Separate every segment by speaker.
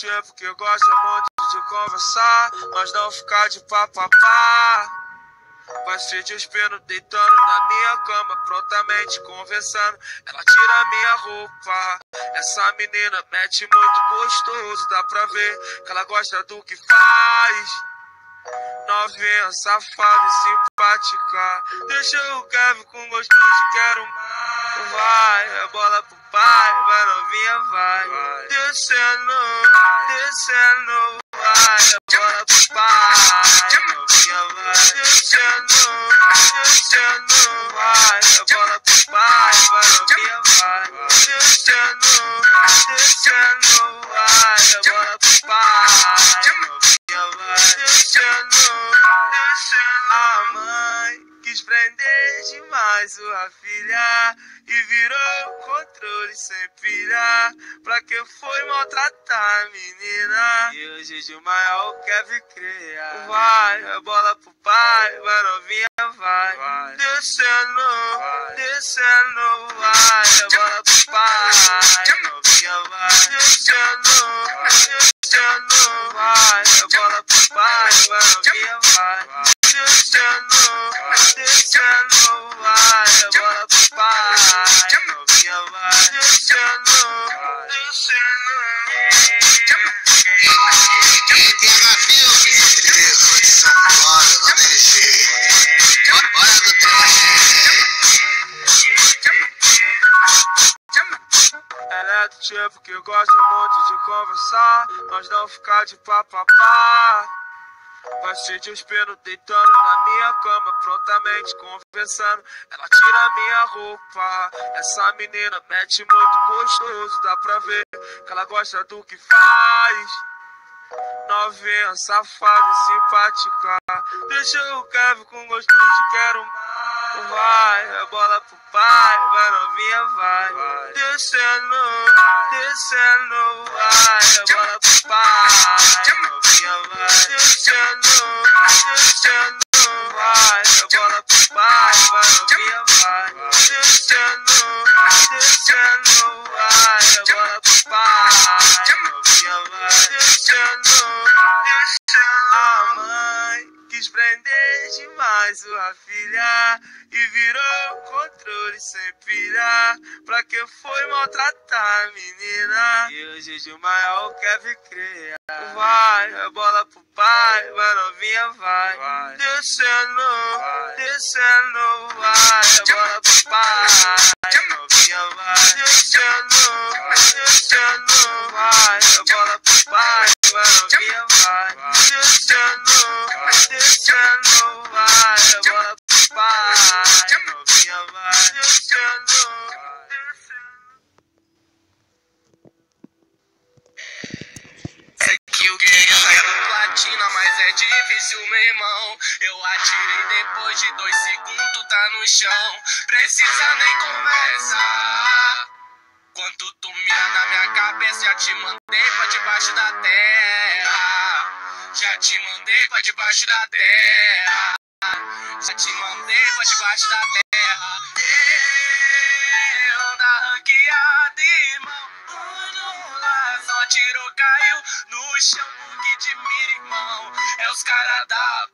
Speaker 1: tipo que gosta muito de conversar, mas não ficar de papapá. Vai se despindo, deitando na minha cama, prontamente conversando. Ela tira minha roupa. Essa menina mete muito gostoso, dá pra ver que ela gosta do que faz. Novinha, safada e simpática. Deixa o Kevin com gosto de quero mais. Vai, é bola pro pai, vai novinha, vai. Descendo, descendo, vai, é bola pro pai. Novinha, vai. Descendo, prender demais sua filha e virou controle sem pilha. Pra que foi maltratar a menina? E hoje de maior quer crer. Vai, a bola pro pai, vai novinha, vai. vai. Descendo, vai. descendo, vai, a bola pro pai, novinha, vai. Descendo, descendo, vai, a bola pro pai, vai novinha, vai. Descendo, descendo, vai, a bola pro pai, novinha, vai. Descendo, Ela é do tipo que gosta muito de conversar, mas não ficar de papapá. Vai se despindo, deitando na minha cama, prontamente conversando. Ela tira minha roupa. Essa menina mete muito gostoso, dá pra ver que ela gosta do que faz. Novinha, safada e simpática. Deixa o Kevin com gosto de quero mais. Vai, é bola pro pai, vai novinha, vai. Descendo, descendo, vai, é bola pro pai, novinha, vai. Descendo, descendo, vai, é bola pro pai, vai novinha, vai. Descendo, descendo, vai, é bola pro pai, novinha, vai. Descendo, descendo. A mãe quis prender demais sua filha e virou controle sem pilha. Pra que foi maltratar a menina? E hoje de maior quer crer. Vai, a bola pro pai, vai novinha, vai. vai. Descendo, vai. descendo, vai, a bola pro pai, novinha, vai. Descendo, descendo, vai, a bola
Speaker 2: mas é difícil, meu irmão. Eu atirei depois de dois segundos, tá no chão. Precisa nem conversar. Quando tu mira na minha cabeça, já te mandei pra debaixo da terra. Já te mandei pra debaixo da terra. Já te mandei pra debaixo da terra. Eu na ranqueada, no chão. Bug de mira, irmão. É os caras da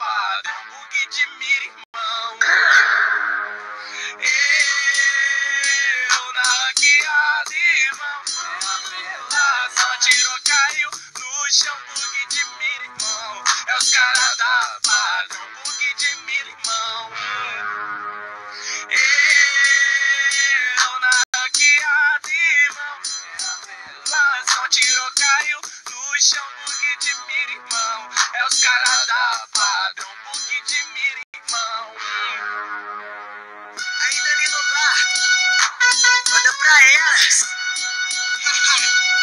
Speaker 3: elas.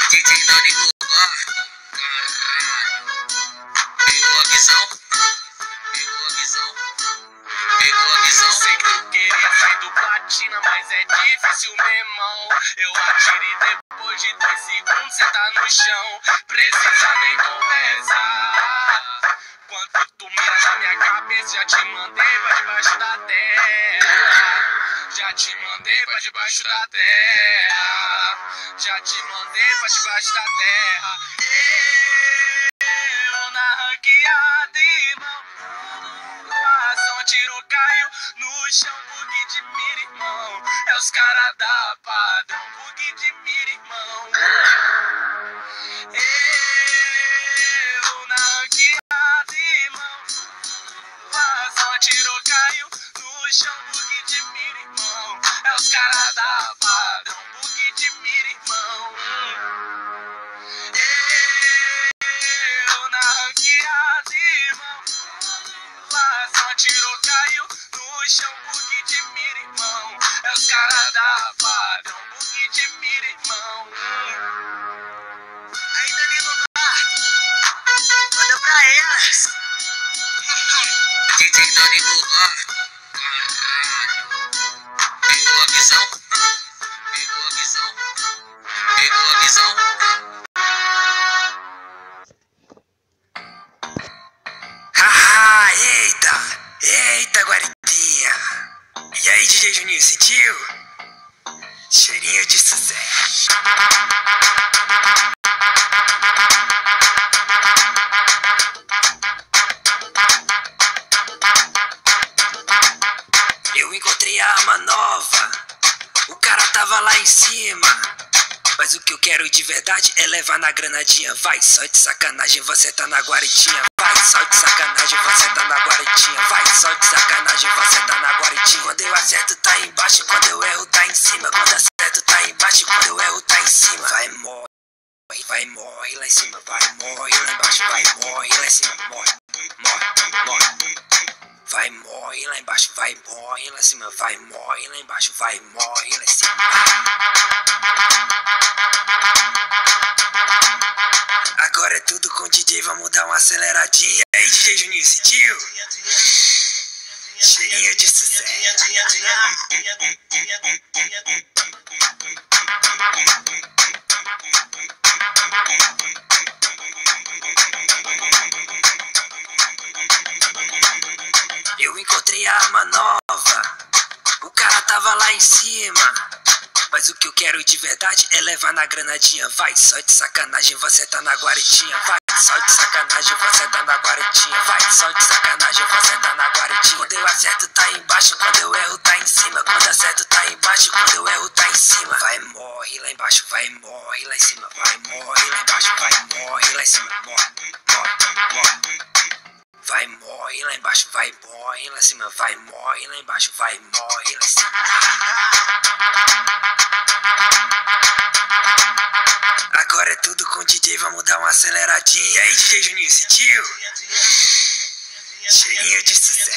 Speaker 3: DJ Dani Gugó. Pegou a visão? Pegou a visão? Pegou a visão?
Speaker 2: Sei que tu queria sair do platina, mas é difícil, meu irmão. Eu atirei depois de dois segundos, cê tá no chão. Precisa nem conversar. Quando tu mira na minha cabeça, já te mandei pra debaixo. Já te mandei pra debaixo da terra. Já te mandei pra debaixo da terra. Eu na ranqueada, irmão. A ação tirou, caiu no chão, bug de mira, irmão. É os caras da padrão, bug de
Speaker 4: sentiu? Cheirinho de sucesso. Mas o que eu quero de verdade é levar na granadinha. Vai, só de sacanagem, você tá na guaritinha. Vai, só de sacanagem, você tá na guaritinha. Vai, só de sacanagem, você tá na guaritinha. Quando eu acerto, tá embaixo. Quando eu erro, tá em cima. Quando acerto, tá embaixo. Quando eu erro, tá em cima. Vai, morre. Vai, morre lá em cima. Vai, morre lá embaixo. Vai, morre lá em cima. Morre, morre, morre. Vai, morre lá embaixo. Vai, morre lá em cima. Vai, morre lá embaixo. Vai, morre lá em cima. Agora é tudo com o DJ, vamos dar uma aceleradinha. E aí, DJ Juninho, sentiu? Cheirinho de sucesso. Arma nova. O cara tava lá em cima. Mas o que eu quero de verdade é levar na granadinha. Vai, só de sacanagem, você tá na guaritinha. Vai, só de sacanagem, você tá na guaritinha. Vai, só de sacanagem, você tá na guaritinha. Quando eu acerto, tá embaixo. Quando eu erro, tá em cima. Quando acerto, tá embaixo. Quando eu erro, tá em cima. Vai, morre lá embaixo. Vai, morre lá em cima. Vai, morre lá embaixo. Vai, morre lá em cima. Morre, morre lá embaixo, vai morre, lá em cima, vai morre, lá embaixo, vai morre, lá em cima. Agora é tudo com o DJ, vamos dar uma aceleradinha. E aí, DJ Juninho, sentiu? Cheirinho de sucesso.